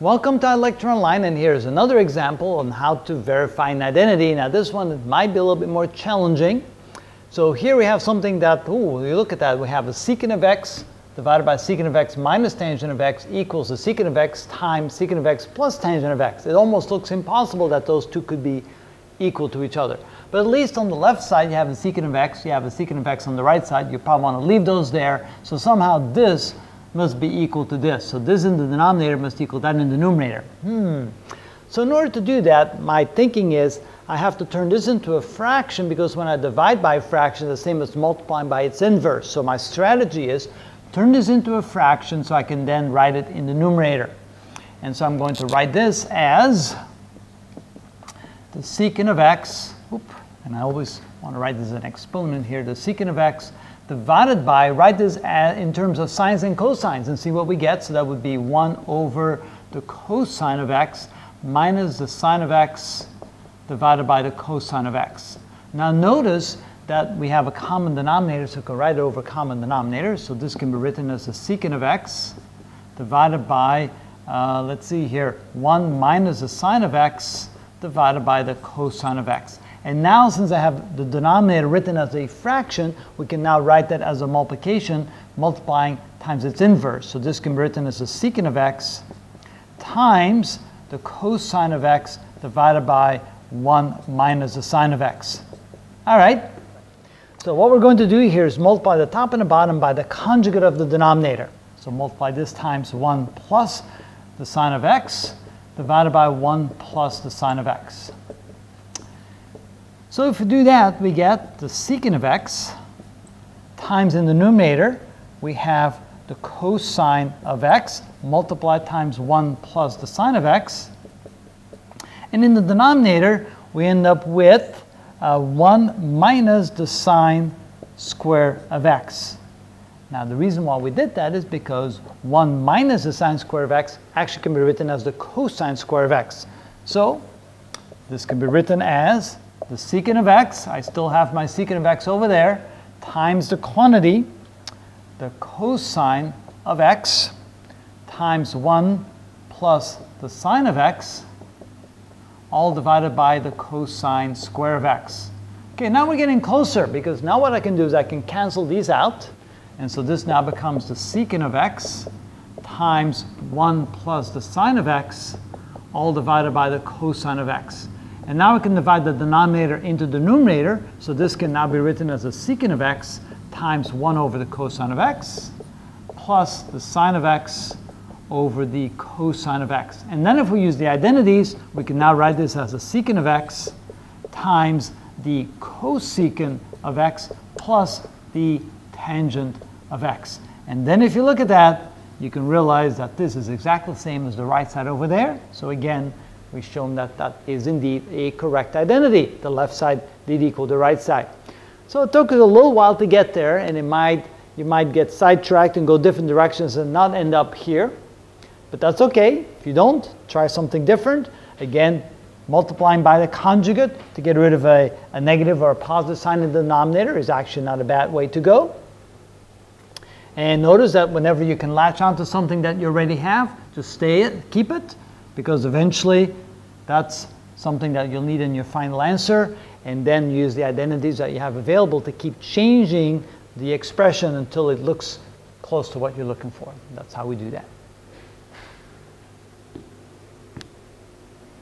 Welcome to iLectureOnline, and here's another example on how to verify an identity. Now this one might be a little bit more challenging. So here we have something that, ooh, you look at that, we have a secant of x divided by secant of x minus tangent of x equals the secant of x times secant of x plus tangent of x. It almost looks impossible that those two could be equal to each other. But at least on the left side you have a secant of x, you have a secant of x on the right side, you probably want to leave those there. So somehow this must be equal to this. So this in the denominator must equal that in the numerator. Hmm. So in order to do that, my thinking is I have to turn this into a fraction because when I divide by a fraction, the same as multiplying by its inverse. So my strategy is turn this into a fraction so I can then write it in the numerator. And so I'm going to write this as the secant of x, and I always want to write this as an exponent here, the secant of x divided by, write this in terms of sines and cosines and see what we get. So that would be 1 over the cosine of x minus the sine of x divided by the cosine of x. Now notice that we have a common denominator, so we can write it over common denominator. So this can be written as the secant of x divided by, uh, let's see here, 1 minus the sine of x divided by the cosine of x. And now since I have the denominator written as a fraction, we can now write that as a multiplication, multiplying times its inverse. So this can be written as a secant of x times the cosine of x divided by 1 minus the sine of x. All right. So what we're going to do here is multiply the top and the bottom by the conjugate of the denominator. So multiply this times 1 plus the sine of x divided by 1 plus the sine of x. So if we do that, we get the secant of x times in the numerator, we have the cosine of x multiplied times 1 plus the sine of x. And in the denominator, we end up with uh, 1 minus the sine square of x. Now the reason why we did that is because 1 minus the sine square of x actually can be written as the cosine square of x. So this can be written as the secant of x, I still have my secant of x over there, times the quantity, the cosine of x, times 1 plus the sine of x, all divided by the cosine square of x. Okay, now we're getting closer because now what I can do is I can cancel these out. And so this now becomes the secant of x times 1 plus the sine of x, all divided by the cosine of x. And now we can divide the denominator into the numerator. So this can now be written as a secant of x times 1 over the cosine of x plus the sine of x over the cosine of x. And then if we use the identities, we can now write this as a secant of x times the cosecant of x plus the tangent of x. And then if you look at that, you can realize that this is exactly the same as the right side over there. So again, we've shown that that is indeed a correct identity. The left side did equal the right side. So it took us a little while to get there, and it might, you might get sidetracked and go different directions and not end up here. But that's okay. If you don't, try something different. Again, multiplying by the conjugate to get rid of a, a negative or a positive sign in the denominator is actually not a bad way to go. And notice that whenever you can latch onto something that you already have, just stay it, keep it because eventually that's something that you'll need in your final answer and then use the identities that you have available to keep changing the expression until it looks close to what you're looking for. That's how we do that.